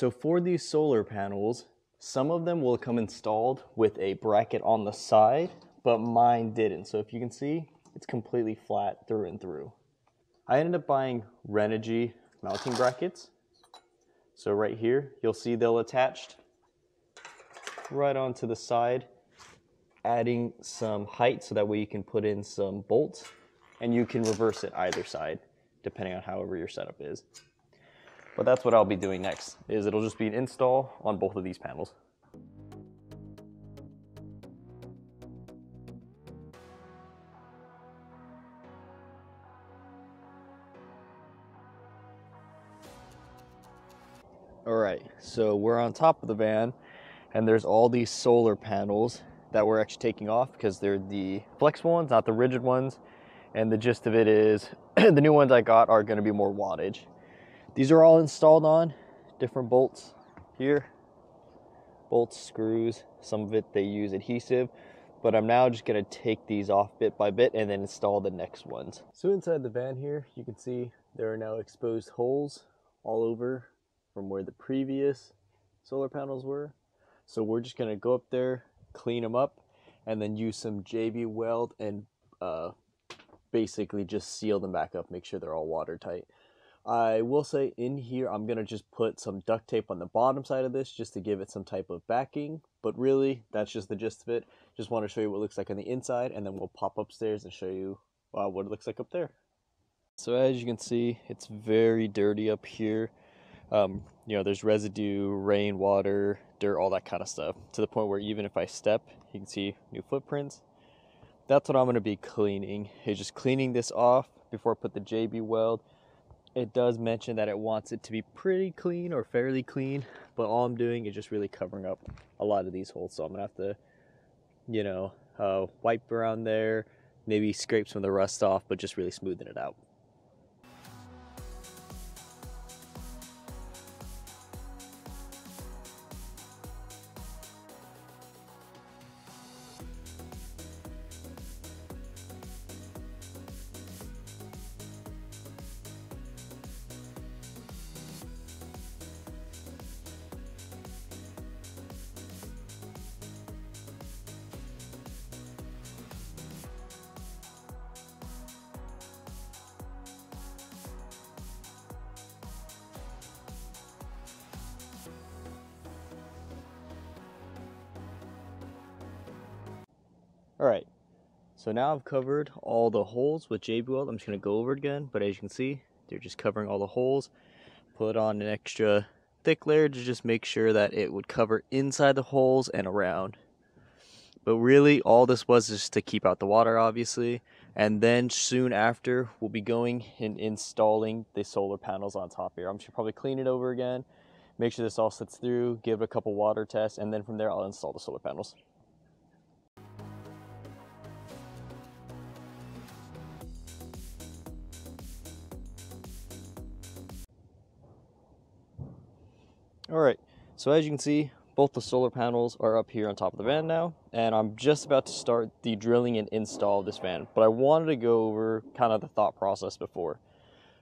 so for these solar panels, some of them will come installed with a bracket on the side, but mine didn't. So if you can see, it's completely flat through and through. I ended up buying Renogy mounting brackets. So right here, you'll see they'll attached right onto the side, adding some height so that way you can put in some bolts and you can reverse it either side, depending on however your setup is. But that's what I'll be doing next, is it'll just be an install on both of these panels. All right, so we're on top of the van and there's all these solar panels that we're actually taking off because they're the flexible ones, not the rigid ones. And the gist of it is the new ones I got are gonna be more wattage. These are all installed on different bolts here, bolts, screws. Some of it they use adhesive, but I'm now just gonna take these off bit by bit and then install the next ones. So inside the van here, you can see there are now exposed holes all over from where the previous solar panels were. So we're just gonna go up there, clean them up, and then use some JB Weld and uh, basically just seal them back up, make sure they're all watertight. I will say in here, I'm gonna just put some duct tape on the bottom side of this just to give it some type of backing, but really that's just the gist of it. Just want to show you what it looks like on the inside and then we'll pop upstairs and show you uh, what it looks like up there. So as you can see, it's very dirty up here. Um, you know, there's residue, rain, water, dirt, all that kind of stuff to the point where even if I step, you can see new footprints. That's what I'm going to be cleaning. Is just cleaning this off before I put the JB weld it does mention that it wants it to be pretty clean or fairly clean, but all I'm doing is just really covering up a lot of these holes. So I'm gonna have to, you know, uh, wipe around there, maybe scrape some of the rust off, but just really smoothing it out. All right, so now I've covered all the holes with JB Weld. I'm just gonna go over it again, but as you can see, they're just covering all the holes. Put on an extra thick layer to just make sure that it would cover inside the holes and around. But really, all this was just to keep out the water, obviously. And then soon after, we'll be going and installing the solar panels on top here. I'm just probably clean it over again, make sure this all sits through, give it a couple water tests, and then from there, I'll install the solar panels. All right, so as you can see, both the solar panels are up here on top of the van now, and I'm just about to start the drilling and install of this van, but I wanted to go over kind of the thought process before.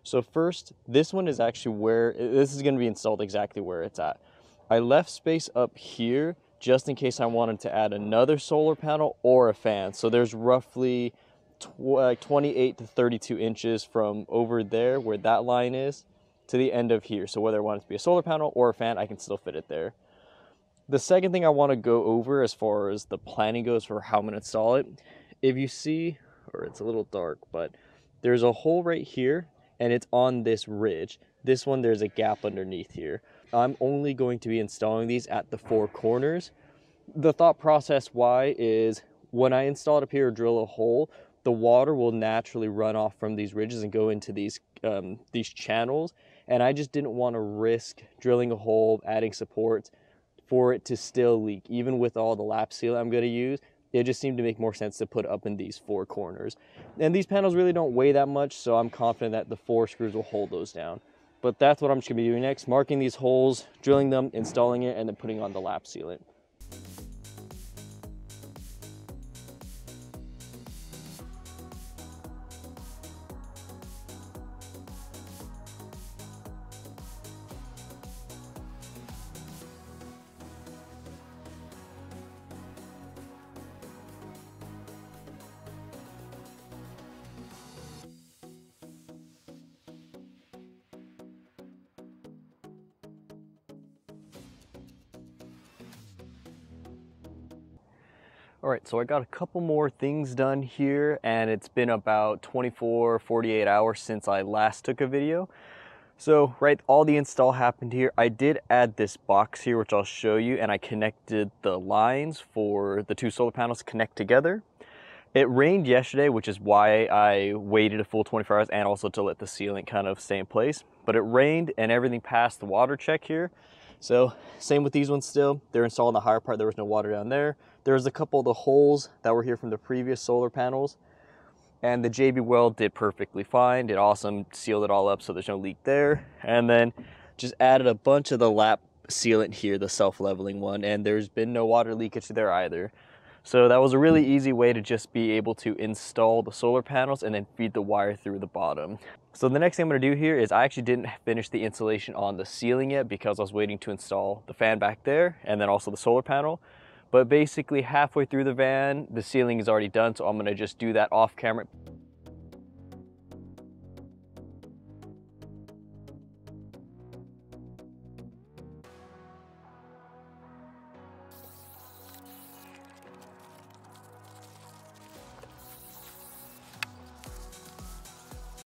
So first, this one is actually where, this is gonna be installed exactly where it's at. I left space up here just in case I wanted to add another solar panel or a fan. So there's roughly tw 28 to 32 inches from over there where that line is to the end of here. So whether I want it to be a solar panel or a fan, I can still fit it there. The second thing I want to go over as far as the planning goes for how I'm going to install it, if you see, or it's a little dark, but there's a hole right here and it's on this ridge. This one, there's a gap underneath here. I'm only going to be installing these at the four corners. The thought process why is when I install it up here drill a hole, the water will naturally run off from these ridges and go into these um, these channels and I just didn't want to risk drilling a hole, adding supports for it to still leak. Even with all the lap seal I'm going to use, it just seemed to make more sense to put up in these four corners. And these panels really don't weigh that much, so I'm confident that the four screws will hold those down. But that's what I'm just going to be doing next, marking these holes, drilling them, installing it, and then putting on the lap sealant. All right, so I got a couple more things done here and it's been about 24, 48 hours since I last took a video. So, right, all the install happened here. I did add this box here, which I'll show you, and I connected the lines for the two solar panels to connect together. It rained yesterday, which is why I waited a full 24 hours and also to let the sealant kind of stay in place. But it rained and everything passed the water check here. So same with these ones still. They're installed in the higher part. There was no water down there. There was a couple of the holes that were here from the previous solar panels. And the JB Weld did perfectly fine. Did awesome. Sealed it all up so there's no leak there. And then just added a bunch of the lap sealant here, the self-leveling one. And there's been no water leakage there either. So that was a really easy way to just be able to install the solar panels and then feed the wire through the bottom. So the next thing I'm gonna do here is I actually didn't finish the insulation on the ceiling yet because I was waiting to install the fan back there and then also the solar panel. But basically halfway through the van, the ceiling is already done, so I'm gonna just do that off camera.